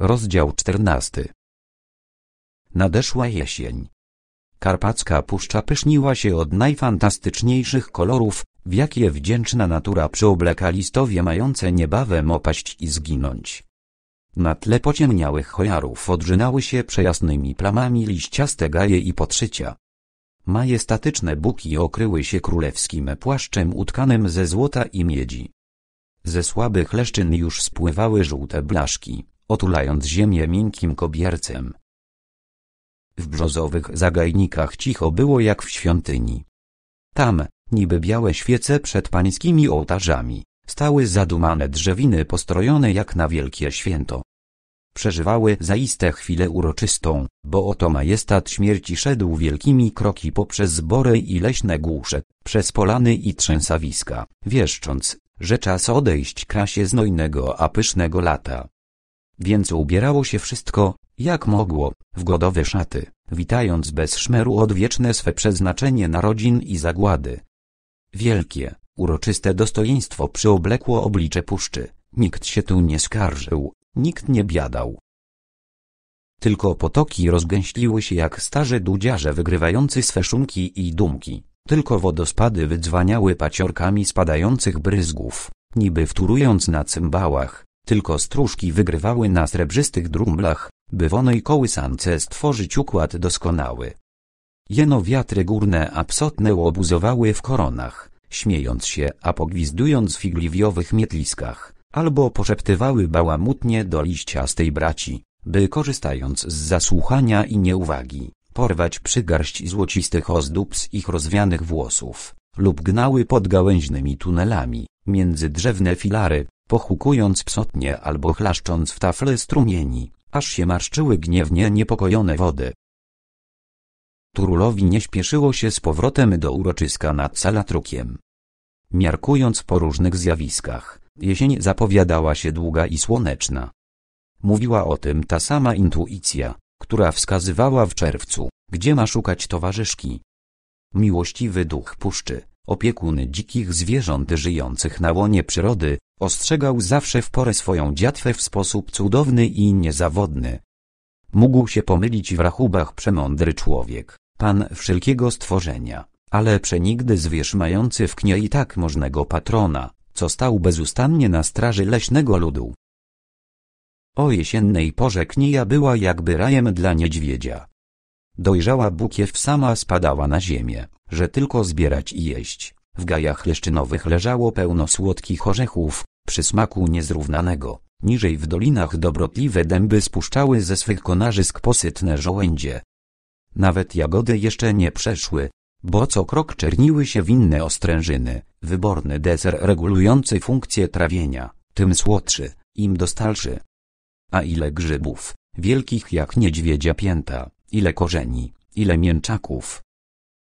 Rozdział czternasty. Nadeszła jesień. Karpacka Puszcza pyszniła się od najfantastyczniejszych kolorów, w jakie wdzięczna natura przyobleka listowie mające niebawem opaść i zginąć. Na tle pociemniałych chojarów odrzynały się przejasnymi plamami liściaste gaje i podszycia. Majestatyczne buki okryły się królewskim płaszczem utkanym ze złota i miedzi. Ze słabych leszczyn już spływały żółte blaszki, otulając ziemię miękkim kobiercem. W brzozowych zagajnikach cicho było jak w świątyni. Tam, niby białe świece przed pańskimi ołtarzami, stały zadumane drzewiny postrojone jak na wielkie święto. Przeżywały zaiste chwilę uroczystą, bo oto majestat śmierci szedł wielkimi kroki poprzez zbory i leśne głusze, przez polany i trzęsawiska, wieszcząc, że czas odejść krasie znojnego a pysznego lata. Więc ubierało się wszystko, jak mogło, w godowe szaty, witając bez szmeru odwieczne swe przeznaczenie narodzin i zagłady. Wielkie, uroczyste dostojeństwo przyoblekło oblicze puszczy, nikt się tu nie skarżył, nikt nie biadał. Tylko potoki rozgęśliły się jak starzy dudziarze wygrywający swe szumki i dumki, tylko wodospady wydzwaniały paciorkami spadających bryzgów, niby wtórując na cymbałach, tylko stróżki wygrywały na srebrzystych drumblach, by w onej kołysance stworzyć układ doskonały. Jeno wiatry górne a psotne łobuzowały w koronach, śmiejąc się a pogwizdując w figliwiowych mietliskach, albo poszeptywały bałamutnie do liściastej braci, by korzystając z zasłuchania i nieuwagi, porwać przygarść złocistych ozdób z ich rozwianych włosów, lub gnały pod gałęźnymi tunelami, między drzewne filary, pochukując psotnie albo chlaszcząc w tafle strumieni, aż się marszczyły gniewnie niepokojone wody. Turulowi nie śpieszyło się z powrotem do uroczyska nad Salatrukiem. Miarkując po różnych zjawiskach, jesień zapowiadała się długa i słoneczna. Mówiła o tym ta sama intuicja, która wskazywała w czerwcu, gdzie ma szukać towarzyszki. Miłościwy duch puszczy, opiekun dzikich zwierząt żyjących na łonie przyrody, ostrzegał zawsze w porę swoją dziatwę w sposób cudowny i niezawodny. Mógł się pomylić w rachubach przemądry człowiek, pan wszelkiego stworzenia, ale przenigdy zwierz mający w knie i tak możnego patrona, co stał bezustannie na straży leśnego ludu. O jesiennej porze knija była jakby rajem dla niedźwiedzia. Dojrzała bukiew sama spadała na ziemię, że tylko zbierać i jeść. W gajach leszczynowych leżało pełno słodkich orzechów, przysmaku niezrównanego. Niżej w dolinach dobrotliwe dęby spuszczały ze swych konarzysk posytne żołędzie. Nawet jagody jeszcze nie przeszły, bo co krok czerniły się winne ostrężyny, wyborny deser regulujący funkcję trawienia, tym słodszy, im dostalszy. A ile grzybów, wielkich jak niedźwiedzia pięta, ile korzeni, ile mięczaków.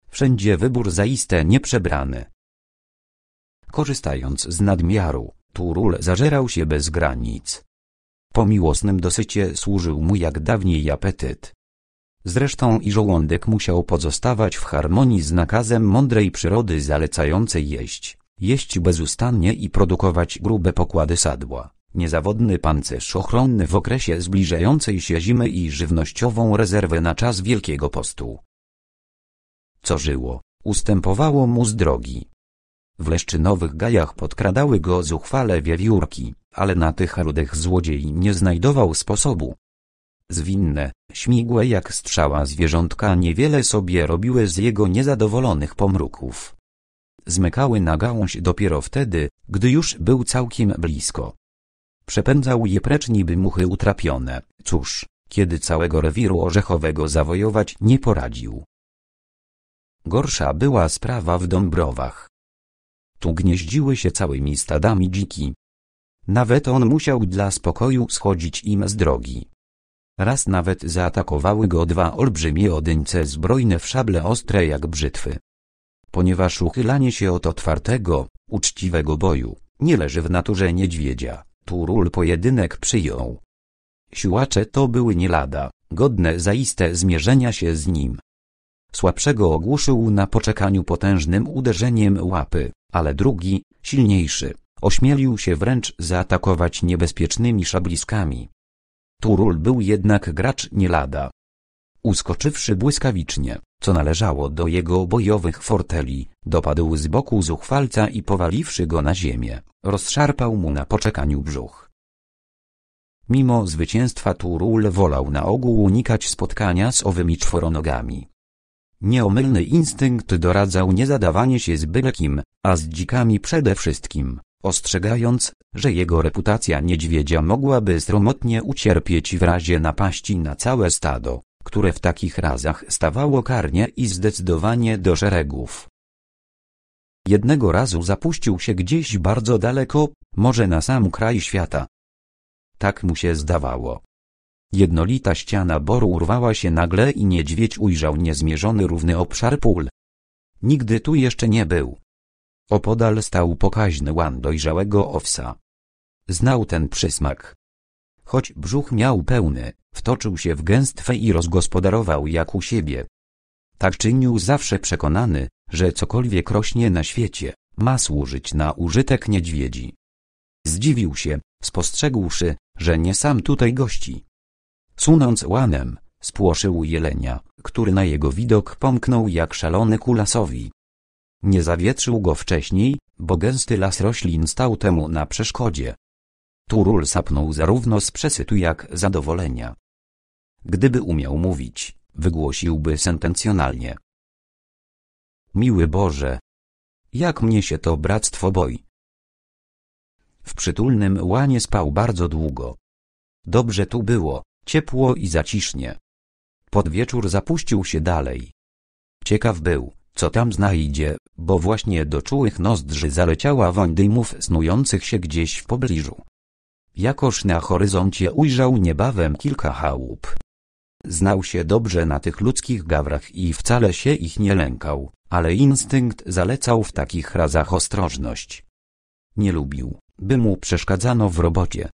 Wszędzie wybór zaiste nieprzebrany. Korzystając z nadmiaru, Turul zażerał się bez granic. Po miłosnym dosycie służył mu jak dawniej apetyt. Zresztą i żołądek musiał pozostawać w harmonii z nakazem mądrej przyrody zalecającej jeść, jeść bezustannie i produkować grube pokłady sadła, niezawodny pancerz ochronny w okresie zbliżającej się zimy i żywnościową rezerwę na czas Wielkiego Postu. Co żyło, ustępowało mu z drogi. W leszczynowych gajach podkradały go zuchwale wiewiórki, ale na tych rudych złodziei nie znajdował sposobu, Zwinne, śmigłe jak strzała zwierzątka niewiele sobie robiły z jego niezadowolonych pomruków. Zmykały na gałąź dopiero wtedy, gdy już był całkiem blisko. Przepędzał je precz niby muchy utrapione, cóż, kiedy całego rewiru orzechowego zawojować nie poradził. Gorsza była sprawa w Dąbrowach. Tu gnieździły się całymi stadami dziki. Nawet on musiał dla spokoju schodzić im z drogi. Raz nawet zaatakowały go dwa olbrzymie odyńce zbrojne w szable ostre jak brzytwy. Ponieważ uchylanie się od otwartego, uczciwego boju, nie leży w naturze niedźwiedzia, Turul pojedynek przyjął. Siłacze to były nie lada, godne zaiste zmierzenia się z nim. Słabszego ogłuszył na poczekaniu potężnym uderzeniem łapy, ale drugi, silniejszy, ośmielił się wręcz zaatakować niebezpiecznymi szabliskami. Turul był jednak gracz nie lada. Uskoczywszy błyskawicznie, co należało do jego bojowych forteli, dopadł z boku zuchwalca i powaliwszy go na ziemię, rozszarpał mu na poczekaniu brzuch. Mimo zwycięstwa Turul wolał na ogół unikać spotkania z owymi czworonogami. Nieomylny instynkt doradzał nie zadawanie się z byle kim, a z dzikami przede wszystkim, ostrzegając, że jego reputacja niedźwiedzia mogłaby sromotnie ucierpieć w razie napaści na całe stado, które w takich razach stawało karnie i zdecydowanie do szeregów. Jednego razu zapuścił się gdzieś bardzo daleko, może na sam kraj świata. Tak mu się zdawało. Jednolita ściana boru urwała się nagle i niedźwiedź ujrzał niezmierzony równy obszar pól. Nigdy tu jeszcze nie był. Opodal stał pokaźny łan dojrzałego owsa. Znał ten przysmak. Choć brzuch miał pełny, wtoczył się w gęstwę i rozgospodarował jak u siebie. Tak czynił zawsze przekonany, że cokolwiek rośnie na świecie, ma służyć na użytek niedźwiedzi. Zdziwił się, spostrzegłszy, że nie sam tutaj gości. Sunąc łanem, spłoszył jelenia, który na jego widok pomknął jak szalony kulasowi. Nie zawietrzył go wcześniej, bo gęsty las roślin stał temu na przeszkodzie. Turul sapnął zarówno z przesytu jak zadowolenia. Gdyby umiał mówić, wygłosiłby sentencjonalnie. Miły Boże! Jak mnie się to bractwo boi! W przytulnym łanie spał bardzo długo. Dobrze tu było, ciepło i zacisznie. Pod wieczór zapuścił się dalej. Ciekaw był, co tam znajdzie, bo właśnie do czułych nozdrzy zaleciała woń dymów snujących się gdzieś w pobliżu. Jakoż na horyzoncie ujrzał niebawem kilka chałup. Znał się dobrze na tych ludzkich gawrach i wcale się ich nie lękał, ale instynkt zalecał w takich razach ostrożność. Nie lubił, by mu przeszkadzano w robocie.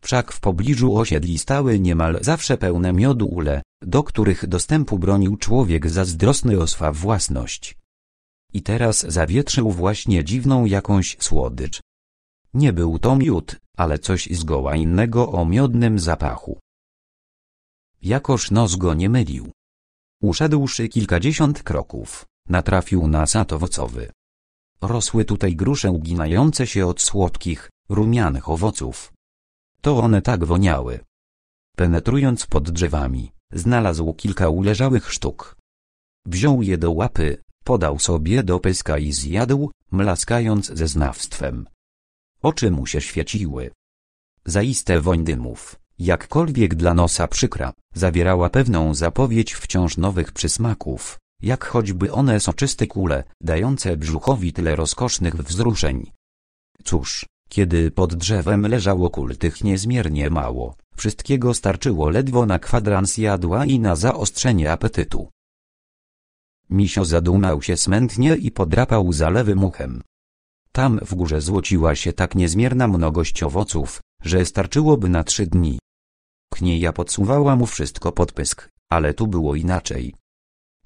Wszak w pobliżu osiedli stały niemal zawsze pełne miodu ule, do których dostępu bronił człowiek zazdrosny o swa własność. I teraz zawietrzył właśnie dziwną jakąś słodycz. Nie był to miód, ale coś zgoła innego o miodnym zapachu. Jakoż nos go nie mylił. Uszedłszy kilkadziesiąt kroków, natrafił na sad owocowy. Rosły tutaj grusze uginające się od słodkich, rumianych owoców. To one tak woniały. Penetrując pod drzewami, znalazł kilka uleżałych sztuk. Wziął je do łapy, podał sobie do pyska i zjadł, mlaskając ze znawstwem. Oczy mu się świeciły. Zaiste woń dymów, jakkolwiek dla nosa przykra, zawierała pewną zapowiedź wciąż nowych przysmaków, jak choćby one soczyste kule, dające brzuchowi tyle rozkosznych wzruszeń. Cóż, kiedy pod drzewem leżało kul tych niezmiernie mało, wszystkiego starczyło ledwo na kwadrans jadła i na zaostrzenie apetytu. Misio zadumał się smętnie i podrapał za lewym uchem. Tam w górze złociła się tak niezmierna mnogość owoców, że starczyłoby na trzy dni. Knieja podsuwała mu wszystko pod pysk, ale tu było inaczej.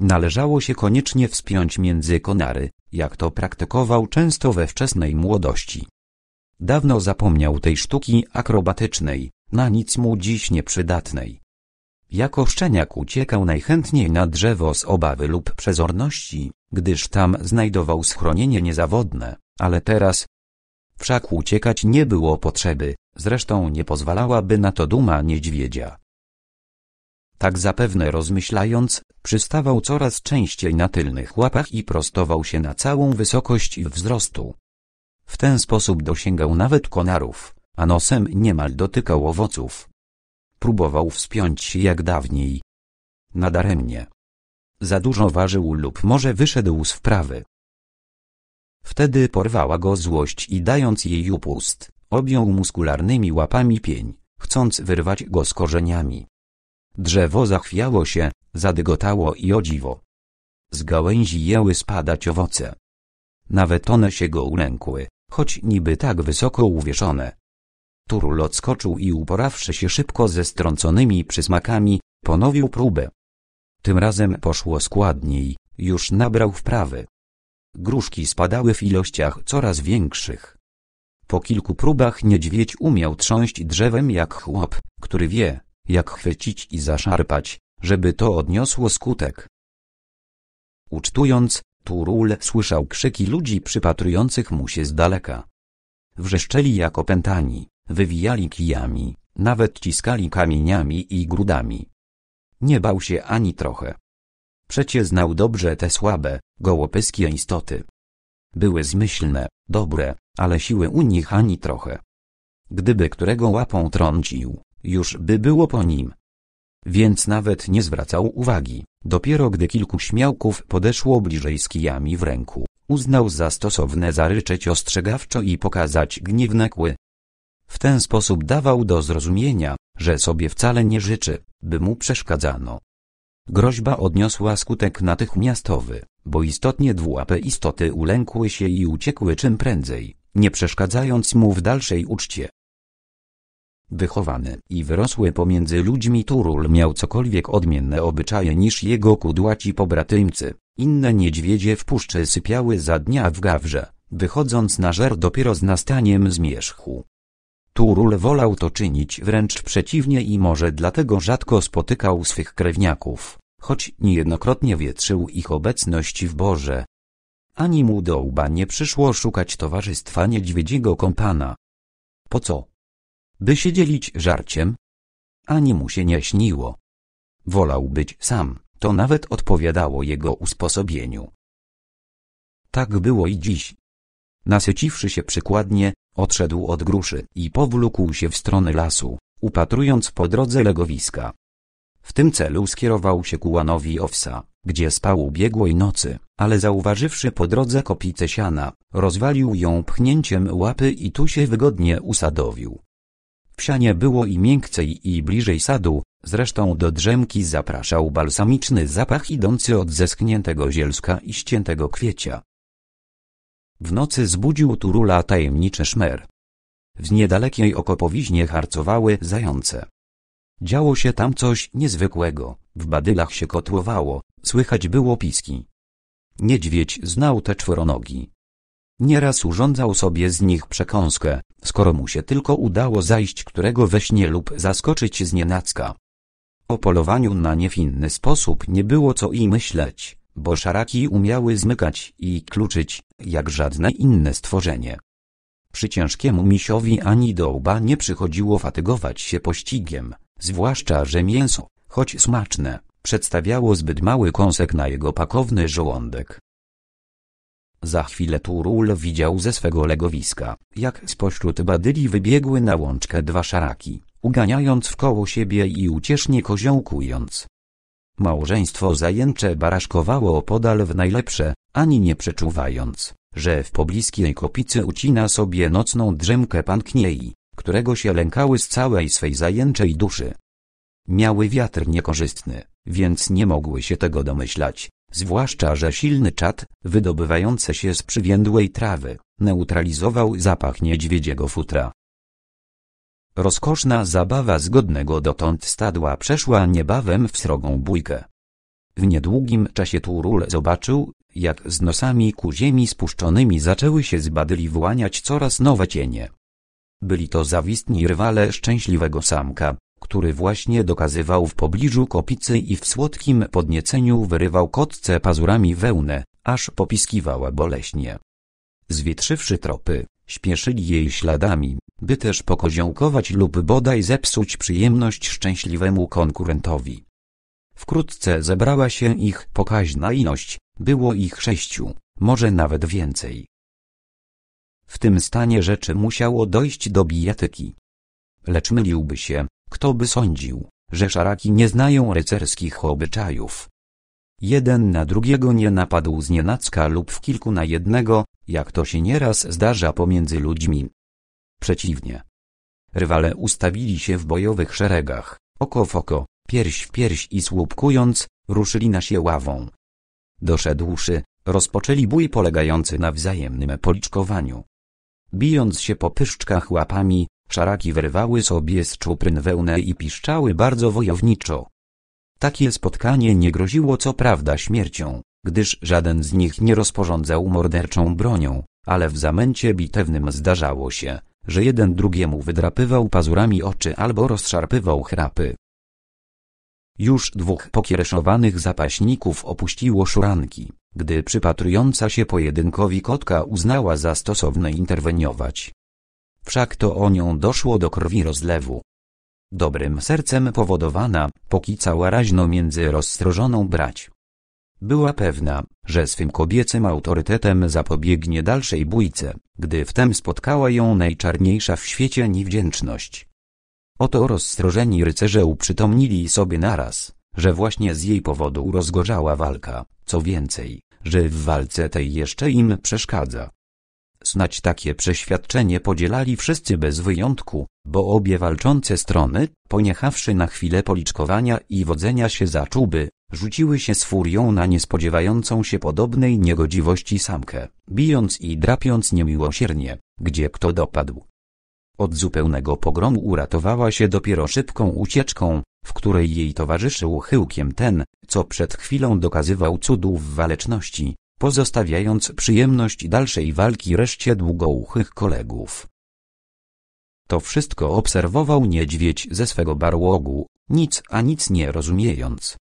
Należało się koniecznie wspiąć między konary, jak to praktykował często we wczesnej młodości. Dawno zapomniał tej sztuki akrobatycznej, na nic mu dziś nieprzydatnej. Jako szczeniak uciekał najchętniej na drzewo z obawy lub przezorności, gdyż tam znajdował schronienie niezawodne, ale teraz... Wszak uciekać nie było potrzeby, zresztą nie pozwalałaby na to duma niedźwiedzia. Tak zapewne rozmyślając, przystawał coraz częściej na tylnych łapach i prostował się na całą wysokość wzrostu. W ten sposób dosięgał nawet konarów, a nosem niemal dotykał owoców. Próbował wspiąć się jak dawniej. Nadaremnie. Za dużo ważył lub może wyszedł z wprawy. Wtedy porwała go złość i dając jej upust, objął muskularnymi łapami pień, chcąc wyrwać go z korzeniami. Drzewo zachwiało się, zadygotało i o dziwo. Z gałęzi jęły spadać owoce. Nawet one się go ulękły, choć niby tak wysoko uwieszone. Turul odskoczył i uporawszy się szybko ze strąconymi przysmakami, ponowił próbę. Tym razem poszło składniej, już nabrał wprawy. Gruszki spadały w ilościach coraz większych. Po kilku próbach niedźwiedź umiał trząść drzewem jak chłop, który wie, jak chwycić i zaszarpać, żeby to odniosło skutek. Ucztując, Turul słyszał krzyki ludzi przypatrujących mu się z daleka. Wrzeszczeli jak opętani, wywijali kijami, nawet ciskali kamieniami i grudami. Nie bał się ani trochę. Przecie znał dobrze te słabe, gołopyskie istoty. Były zmyślne, dobre, ale siły u nich ani trochę. Gdyby którego łapą trącił, już by było po nim. Więc nawet nie zwracał uwagi. Dopiero gdy kilku śmiałków podeszło bliżej z kijami w ręku, uznał za stosowne zaryczeć ostrzegawczo i pokazać gniewne kły. W ten sposób dawał do zrozumienia, że sobie wcale nie życzy, by mu przeszkadzano. Groźba odniosła skutek natychmiastowy, bo istotnie dwułape istoty ulękły się i uciekły czym prędzej, nie przeszkadzając mu w dalszej uczcie. Wychowany i wyrosły pomiędzy ludźmi Turul miał cokolwiek odmienne obyczaje niż jego kudłaci pobratyńcy. Inne niedźwiedzie w puszczy sypiały za dnia w gawrze, wychodząc na żer dopiero z nastaniem zmierzchu. Turul wolał to czynić wręcz przeciwnie i może dlatego rzadko spotykał swych krewniaków, choć niejednokrotnie wietrzył ich obecność w Boże. Ani mu do łba nie przyszło szukać towarzystwa niedźwiedziego kompana. Po co? By się dzielić żarciem? Ani mu się nie śniło. Wolał być sam, to nawet odpowiadało jego usposobieniu. Tak było i dziś. Nasyciwszy się przykładnie, odszedł od gruszy i powlókł się w stronę lasu, upatrując po drodze legowiska. W tym celu skierował się ku łanowi owsa, gdzie spał ubiegłej nocy, ale zauważywszy po drodze kopicę siana, rozwalił ją pchnięciem łapy i tu się wygodnie usadowił. W sianie było i miękcej i bliżej sadu, zresztą do drzemki zapraszał balsamiczny zapach idący od zeschniętego zielska i ściętego kwiecia. W nocy zbudził Turula tajemniczy szmer. W niedalekiej okopowiźnie harcowały zające. Działo się tam coś niezwykłego, w badylach się kotłowało, słychać było piski. Niedźwiedź znał te czworonogi. Nieraz urządzał sobie z nich przekąskę, skoro mu się tylko udało zajść którego we śnie lub zaskoczyć z nienacka. O polowaniu na niewinny sposób nie było co i myśleć, bo szaraki umiały zmykać i kluczyć, jak żadne inne stworzenie. Przy ciężkiemu misiowi ani do łba nie przychodziło fatygować się pościgiem, zwłaszcza, że mięso, choć smaczne, przedstawiało zbyt mały kąsek na jego pakowny żołądek. Za chwilę Turul widział ze swego legowiska, jak spośród badyli wybiegły na łączkę dwa szaraki, uganiając w koło siebie i uciesznie koziołkując. Małżeństwo zajęcze baraszkowało opodal w najlepsze, ani nie przeczuwając, że w pobliskiej kopicy ucina sobie nocną drzemkę pan Kniei, którego się lękały z całej swej zajęczej duszy. Miały wiatr niekorzystny, więc nie mogły się tego domyślać, zwłaszcza, że silny czad, wydobywający się z przywiędłej trawy, neutralizował zapach niedźwiedziego futra. Rozkoszna zabawa zgodnego dotąd stadła przeszła niebawem w srogą bójkę. W niedługim czasie Turul zobaczył, jak z nosami ku ziemi spuszczonymi zaczęły się z badyli coraz nowe cienie. Byli to zawistni rywale szczęśliwego samka, który właśnie dokazywał w pobliżu kopicy i w słodkim podnieceniu wyrywał kotce pazurami wełnę, aż popiskiwała boleśnie. Zwietrzywszy tropy, śpieszyli jej śladami, by też pokoziołkować lub bodaj zepsuć przyjemność szczęśliwemu konkurentowi. Wkrótce zebrała się ich pokaźna ilość, było ich sześciu, może nawet więcej. W tym stanie rzeczy musiało dojść do bijatyki. Lecz myliłby się, kto by sądził, że szaraki nie znają rycerskich obyczajów. Jeden na drugiego nie napadł z nienacka lub w kilku na jednego, jak to się nieraz zdarza pomiędzy ludźmi. Przeciwnie. Rywale ustawili się w bojowych szeregach, oko w oko, pierś w pierś i słupkując, ruszyli na się ławą. Doszedłszy, rozpoczęli bój polegający na wzajemnym policzkowaniu. Bijąc się po pyszczkach łapami, szaraki wyrwały sobie z czupryn wełnę i piszczały bardzo wojowniczo. Takie spotkanie nie groziło co prawda śmiercią, gdyż żaden z nich nie rozporządzał morderczą bronią, ale w zamęcie bitewnym zdarzało się, że jeden drugiemu wydrapywał pazurami oczy albo rozszarpywał chrapy. Już dwóch pokiereszowanych zapaśników opuściło szuranki, gdy przypatrująca się pojedynkowi kotka uznała za stosowne interweniować. Wszak to o nią doszło do krwi rozlewu. Dobrym sercem powodowana, pokicała raźno między rozstrożoną brać. Była pewna, że swym kobiecym autorytetem zapobiegnie dalszej bójce, gdy wtem spotkała ją najczarniejsza w świecie niewdzięczność. Oto rozstrożeni rycerze uprzytomnili sobie naraz, że właśnie z jej powodu rozgorzała walka, co więcej, że w walce tej jeszcze im przeszkadza. Snać takie przeświadczenie podzielali wszyscy bez wyjątku, bo obie walczące strony, poniechawszy na chwilę policzkowania i wodzenia się za czuby, rzuciły się z furią na niespodziewającą się podobnej niegodziwości samkę, bijąc i drapiąc niemiłosiernie, gdzie kto dopadł. Od zupełnego pogromu uratowała się dopiero szybką ucieczką, w której jej towarzyszył chyłkiem ten, co przed chwilą dokazywał cudów waleczności, pozostawiając przyjemność dalszej walki reszcie długouchych kolegów. To wszystko obserwował niedźwiedź ze swego barłogu, nic a nic nie rozumiejąc.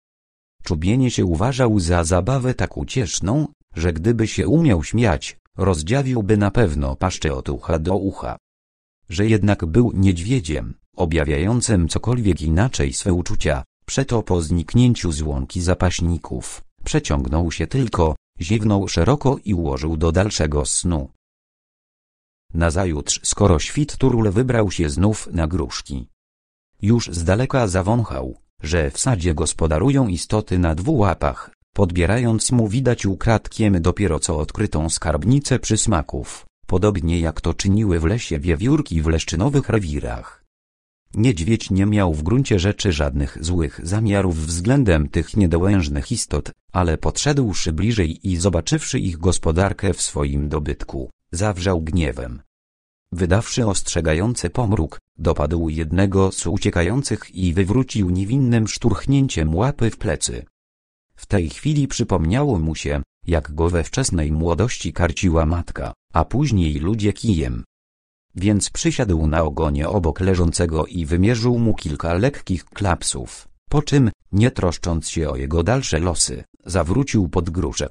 Czubienie się uważał za zabawę tak ucieszną, że gdyby się umiał śmiać, rozdziawiłby na pewno paszczę od ucha do ucha. Że jednak był niedźwiedziem, objawiającym cokolwiek inaczej swe uczucia, przeto po zniknięciu złąki zapaśników, przeciągnął się tylko, ziewnął szeroko i ułożył do dalszego snu. Nazajutrz skoro świt Turul wybrał się znów na gruszki. Już z daleka zawąchał, że w sadzie gospodarują istoty na dwóch łapach, podbierając mu widać ukradkiem dopiero co odkrytą skarbnicę przysmaków, podobnie jak to czyniły w lesie wiewiórki w leszczynowych rewirach. Niedźwiedź nie miał w gruncie rzeczy żadnych złych zamiarów względem tych niedołężnych istot, ale podszedłszy bliżej i zobaczywszy ich gospodarkę w swoim dobytku, zawrzał gniewem. Wydawszy ostrzegający pomruk, dopadł jednego z uciekających i wywrócił niewinnym szturchnięciem łapy w plecy. W tej chwili przypomniało mu się, jak go we wczesnej młodości karciła matka, a później ludzie kijem. Więc przysiadł na ogonie obok leżącego i wymierzył mu kilka lekkich klapsów, po czym, nie troszcząc się o jego dalsze losy, zawrócił pod gruszę.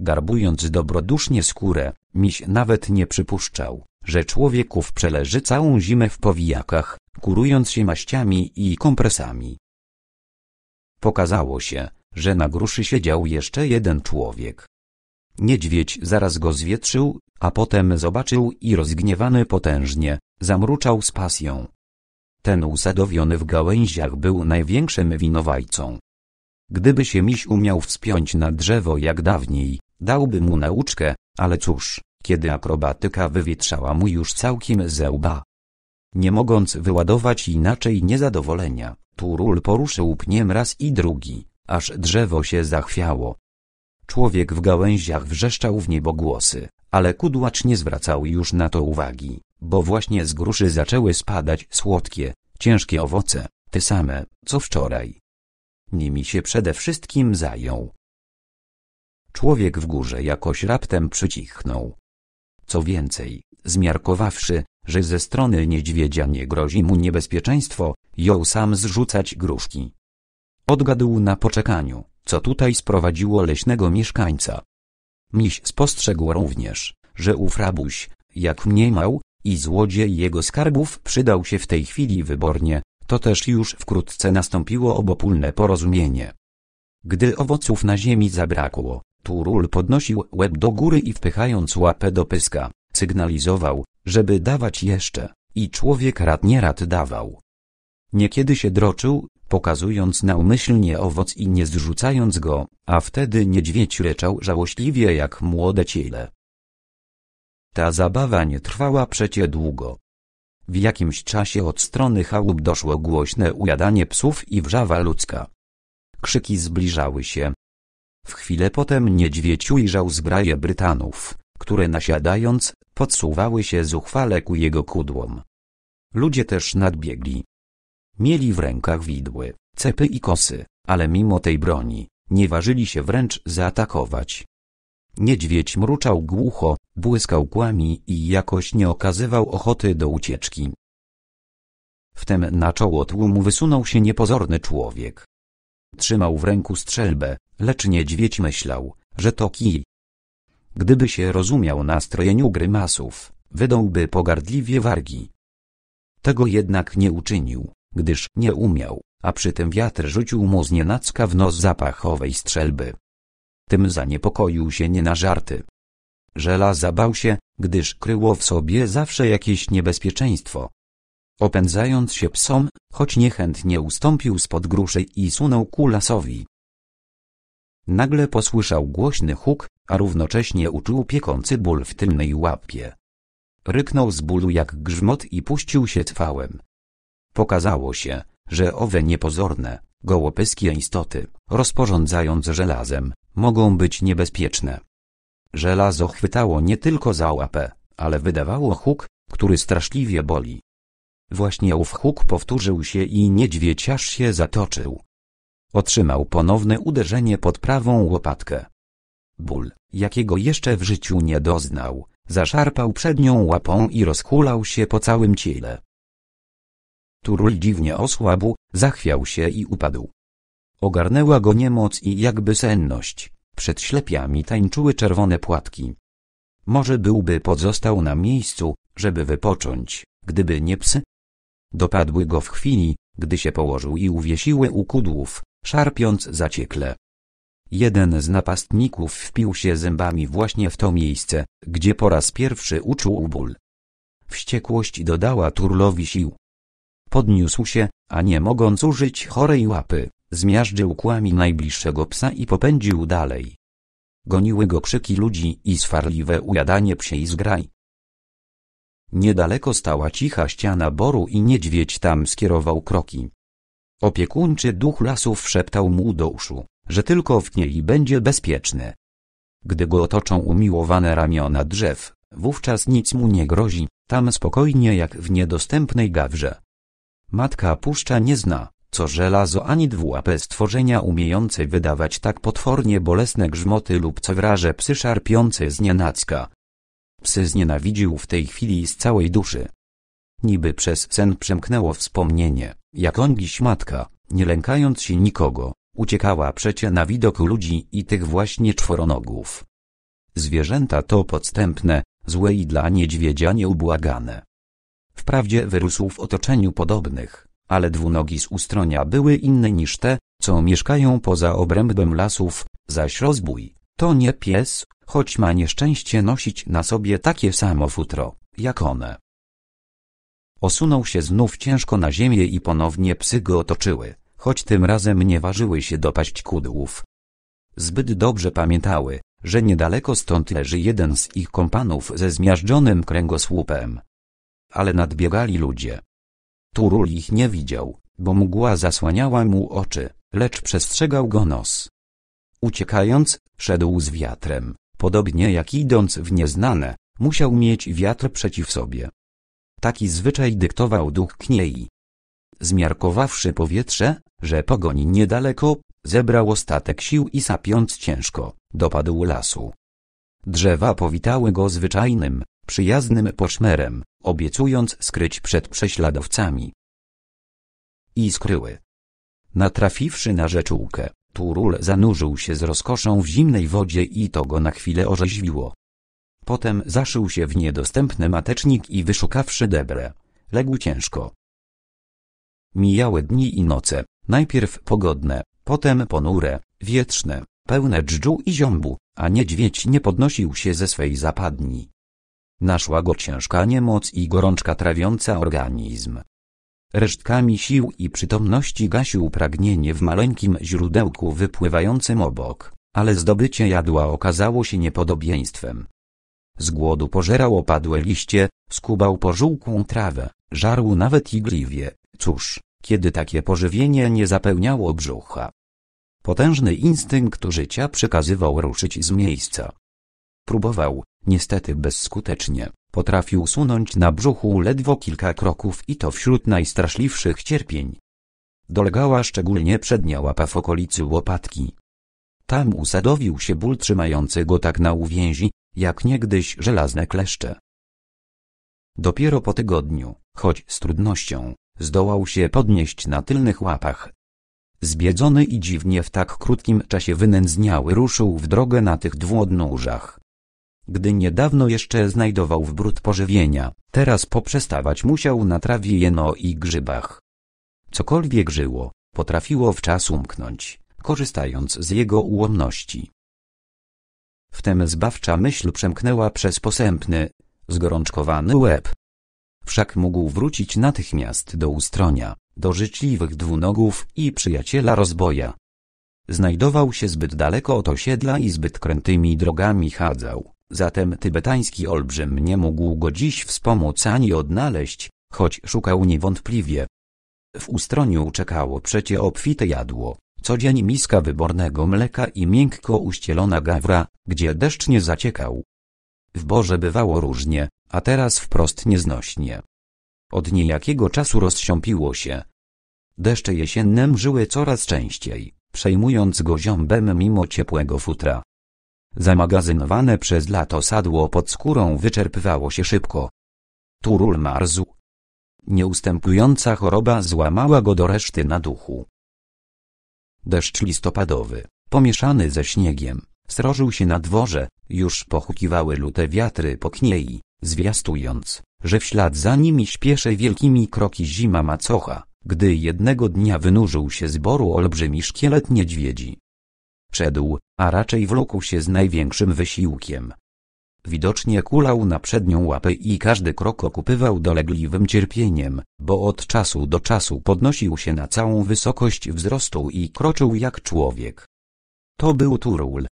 Garbując dobrodusznie skórę, miś nawet nie przypuszczał, że człowieków przeleży całą zimę w powijakach, kurując się maściami i kompresami. Pokazało się, że na gruszy siedział jeszcze jeden człowiek. Niedźwiedź zaraz go zwietrzył, a potem zobaczył i rozgniewany potężnie, zamruczał z pasją. Ten usadowiony w gałęziach był największym winowajcą. Gdyby się miś umiał wspiąć na drzewo jak dawniej, dałby mu nauczkę, ale cóż, kiedy akrobatyka wywietrzała mu już całkiem ze łba. Nie mogąc wyładować inaczej niezadowolenia, Turul poruszył pniem raz i drugi, aż drzewo się zachwiało. Człowiek w gałęziach wrzeszczał w niebo głosy, ale kudłacz nie zwracał już na to uwagi, bo właśnie z gruszy zaczęły spadać słodkie, ciężkie owoce, te same, co wczoraj. Nimi się przede wszystkim zajął. Człowiek w górze jakoś raptem przycichnął. Co więcej, zmiarkowawszy, że ze strony niedźwiedzia nie grozi mu niebezpieczeństwo, jął sam zrzucać gruszki. Odgadł na poczekaniu, co tutaj sprowadziło leśnego mieszkańca. Miś spostrzegł również, że ów rabuś, jak mniemał, i złodziej jego skarbów przydał się w tej chwili wybornie, to też już wkrótce nastąpiło obopólne porozumienie. Gdy owoców na ziemi zabrakło, Turul podnosił łeb do góry i wpychając łapę do pyska, sygnalizował, żeby dawać jeszcze, i człowiek rad nie rad dawał. Niekiedy się droczył, pokazując naumyślnie owoc i nie zrzucając go, a wtedy niedźwiedź ryczał żałośliwie jak młode ciele. Ta zabawa nie trwała przecie długo. W jakimś czasie od strony chałup doszło głośne ujadanie psów i wrzawa ludzka. Krzyki zbliżały się. W chwilę potem niedźwiedź ujrzał zgraje Brytanów, które nasiadając, podsuwały się zuchwale ku jego kudłom. Ludzie też nadbiegli. Mieli w rękach widły, cepy i kosy, ale mimo tej broni, nie ważyli się wręcz zaatakować. Niedźwiedź mruczał głucho, błyskał kłami i jakoś nie okazywał ochoty do ucieczki. Wtem na czoło tłumu wysunął się niepozorny człowiek. Trzymał w ręku strzelbę, lecz niedźwiedź myślał, że to kij. Gdyby się rozumiał na strojeniu grymasów, wydałby pogardliwie wargi. Tego jednak nie uczynił, gdyż nie umiał, a przy tym wiatr rzucił mu znienacka w nos zapachowej strzelby. Tym zaniepokoił się nie na żarty. Żelaza bał się, gdyż kryło w sobie zawsze jakieś niebezpieczeństwo. Opędzając się psom, choć niechętnie ustąpił spod gruszy i sunął ku lasowi. Nagle posłyszał głośny huk, a równocześnie uczuł piekący ból w tylnej łapie. Ryknął z bólu jak grzmot i puścił się cwałem. Pokazało się, że owe niepozorne, gołopyskie istoty, rozporządzając żelazem, mogą być niebezpieczne. Żelazo chwytało nie tylko za łapę, ale wydawało huk, który straszliwie boli. Właśnie ów huk powtórzył się i niedźwiedź się zatoczył. Otrzymał ponowne uderzenie pod prawą łopatkę. Ból, jakiego jeszcze w życiu nie doznał, zaszarpał przednią łapą i rozhulał się po całym ciele. Turul dziwnie osłabł, zachwiał się i upadł. Ogarnęła go niemoc i jakby senność. Przed ślepiami tańczyły czerwone płatki. Może byłby pozostał na miejscu, żeby wypocząć, gdyby nie psy. Dopadły go w chwili, gdy się położył i uwiesiły u kudłów, szarpiąc zaciekle. Jeden z napastników wpił się zębami właśnie w to miejsce, gdzie po raz pierwszy uczuł ból. Wściekłość dodała Turlowi sił. Podniósł się, a nie mogąc użyć chorej łapy, zmiażdżył kłami najbliższego psa i popędził dalej. Goniły go krzyki ludzi i swarliwe ujadanie psiej zgraj. Niedaleko stała cicha ściana boru i niedźwiedź tam skierował kroki. Opiekuńczy duch lasów szeptał mu do uszu, że tylko w niej będzie bezpieczny. Gdy go otoczą umiłowane ramiona drzew, wówczas nic mu nie grozi, tam spokojnie jak w niedostępnej gawrze. Matka puszcza nie zna, co żelazo ani dwułape stworzenia umiejące wydawać tak potwornie bolesne grzmoty lub co wraże psy szarpiące z nienacka. Psy znienawidził w tej chwili z całej duszy. Niby przez sen przemknęło wspomnienie, jak matka, nie lękając się nikogo, uciekała przecie na widok ludzi i tych właśnie czworonogów. Zwierzęta to podstępne, złe i dla niedźwiedzia nieubłagane. Wprawdzie wyrósł w otoczeniu podobnych, ale dwunogi z ustronia były inne niż te, co mieszkają poza obrębem lasów, zaś rozbój, to nie pies, choć ma nieszczęście nosić na sobie takie samo futro, jak one. Osunął się znów ciężko na ziemię i ponownie psy go otoczyły, choć tym razem nie ważyły się dopaść kudłów. Zbyt dobrze pamiętały, że niedaleko stąd leży jeden z ich kompanów ze zmiażdżonym kręgosłupem. Ale nadbiegali ludzie. Turul ich nie widział, bo mgła zasłaniała mu oczy, lecz przestrzegał go nos. Uciekając, szedł z wiatrem, podobnie jak idąc w nieznane, musiał mieć wiatr przeciw sobie. Taki zwyczaj dyktował duch Kniei. Zmiarkowawszy powietrze, że pogoni niedaleko, zebrał ostatek sił i sapiąc ciężko, dopadł lasu. Drzewa powitały go zwyczajnym, przyjaznym poszmerem, obiecując skryć przed prześladowcami. I skryły. Natrafiwszy na rzeczółkę, Turul zanurzył się z rozkoszą w zimnej wodzie i to go na chwilę orzeźwiło. Potem zaszył się w niedostępny matecznik i wyszukawszy debrę, legł ciężko. Mijały dni i noce, najpierw pogodne, potem ponure, wietrzne, pełne dżdżu i ziąbu, a niedźwiedź nie podnosił się ze swej zapadni. Naszła go ciężka niemoc i gorączka trawiąca organizm. Resztkami sił i przytomności gasił pragnienie w maleńkim źródełku wypływającym obok, ale zdobycie jadła okazało się niepodobieństwem. Z głodu pożerał opadłe liście, skubał pożółkłą trawę, żarł nawet igliwie, cóż, kiedy takie pożywienie nie zapełniało brzucha. Potężny instynkt życia przykazywał ruszyć z miejsca. Próbował, niestety bezskutecznie, potrafił sunąć na brzuchu ledwo kilka kroków i to wśród najstraszliwszych cierpień. Dolegała szczególnie przednia łapa w okolicy łopatki. Tam usadowił się ból trzymający go tak na uwięzi, jak niegdyś żelazne kleszcze. Dopiero po tygodniu, choć z trudnością, zdołał się podnieść na tylnych łapach. zbiedzony i dziwnie w tak krótkim czasie wynędzniały ruszył w drogę na tych dwóch odnóżach. Gdy niedawno jeszcze znajdował w brud pożywienia, teraz poprzestawać musiał na trawie jeno i grzybach. Cokolwiek żyło, potrafiło w czas umknąć, korzystając z jego ułomności. Wtem zbawcza myśl przemknęła przez posępny, zgorączkowany łeb. Wszak mógł wrócić natychmiast do ustronia, do życzliwych dwunogów i przyjaciela rozboja. Znajdował się zbyt daleko od osiedla i zbyt krętymi drogami chadzał, zatem tybetański olbrzym nie mógł go dziś wspomóc ani odnaleźć, choć szukał niewątpliwie. W ustroniu czekało przecie obfite jadło, codzień miska wybornego mleka i miękko uścielona gawra, gdzie deszcz nie zaciekał. W Boże bywało różnie, a teraz wprost nieznośnie. Od niejakiego czasu rozsiąpiło się. Deszcze jesienne mżyły coraz częściej, przejmując go ziąbem mimo ciepłego futra. Zamagazynowane przez lato sadło pod skórą wyczerpywało się szybko. Turul marzł. Nieustępująca choroba złamała go do reszty na duchu. Deszcz listopadowy, pomieszany ze śniegiem, srożył się na dworze, już pochukiwały lute wiatry po kniei, zwiastując, że w ślad za nimi śpieszy wielkimi kroki zima macocha, gdy jednego dnia wynurzył się z boru olbrzymi szkielet niedźwiedzi. Szedł, a raczej wlókł się z największym wysiłkiem. Widocznie kulał na przednią łapę i każdy krok okupywał dolegliwym cierpieniem, bo od czasu do czasu podnosił się na całą wysokość wzrostu i kroczył jak człowiek. To był Turul.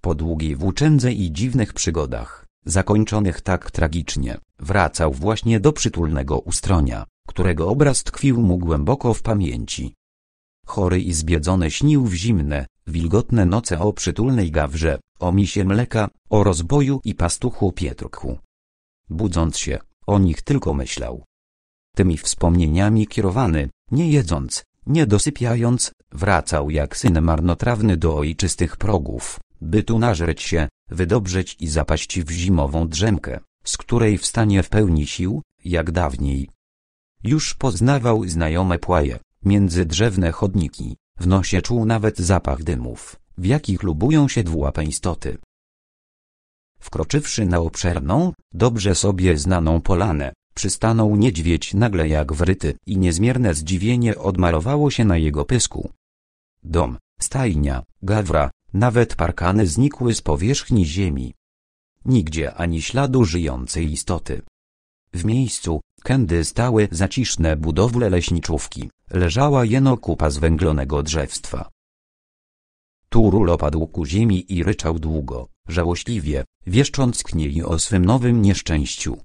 Po długiej włóczędze i dziwnych przygodach, zakończonych tak tragicznie, wracał właśnie do przytulnego ustronia, którego obraz tkwił mu głęboko w pamięci. Chory i zbiedzony śnił w zimne, wilgotne noce o przytulnej gawrze, o misie mleka, o rozboju i pastuchu Pietrku. Budząc się, o nich tylko myślał. Tymi wspomnieniami kierowany, nie jedząc, nie dosypiając, wracał jak syn marnotrawny do ojczystych progów, by tu nażreć się, wydobrzeć i zapaść w zimową drzemkę, z której wstanie w pełni sił, jak dawniej. Już poznawał znajome płaje, między drzewne chodniki, w nosie czuł nawet zapach dymów, w jakich lubują się dwułape istoty. Wkroczywszy na obszerną, dobrze sobie znaną polanę, przystanął niedźwiedź nagle jak wryty i niezmierne zdziwienie odmalowało się na jego pysku. Dom, stajnia, gawra, nawet parkany znikły z powierzchni ziemi. Nigdzie ani śladu żyjącej istoty. W miejscu, kędy stały zaciszne budowle leśniczówki, leżała jeno kupa zwęglonego drzewstwa. Turul opadł ku ziemi i ryczał długo, żałośliwie, wieszcząc kniei o swym nowym nieszczęściu.